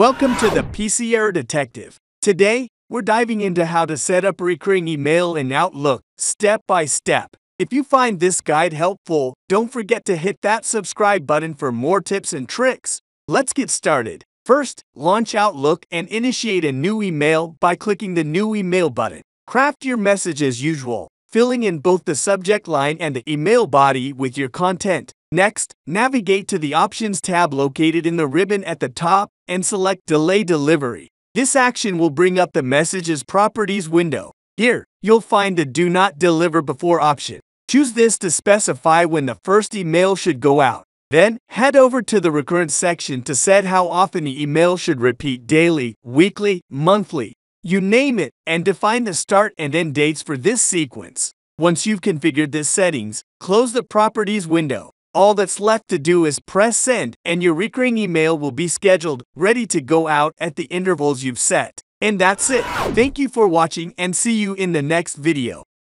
Welcome to the PC Error Detective. Today, we're diving into how to set up recurring email in Outlook step by step. If you find this guide helpful, don't forget to hit that subscribe button for more tips and tricks. Let's get started. First, launch Outlook and initiate a new email by clicking the New Email button. Craft your message as usual, filling in both the subject line and the email body with your content. Next, navigate to the Options tab located in the ribbon at the top and select Delay Delivery. This action will bring up the Messages Properties window. Here, you'll find the Do Not Deliver Before option. Choose this to specify when the first email should go out. Then, head over to the Recurrence section to set how often the email should repeat daily, weekly, monthly. You name it and define the start and end dates for this sequence. Once you've configured this settings, close the Properties window. All that's left to do is press send and your recurring email will be scheduled, ready to go out at the intervals you've set. And that's it. Thank you for watching and see you in the next video.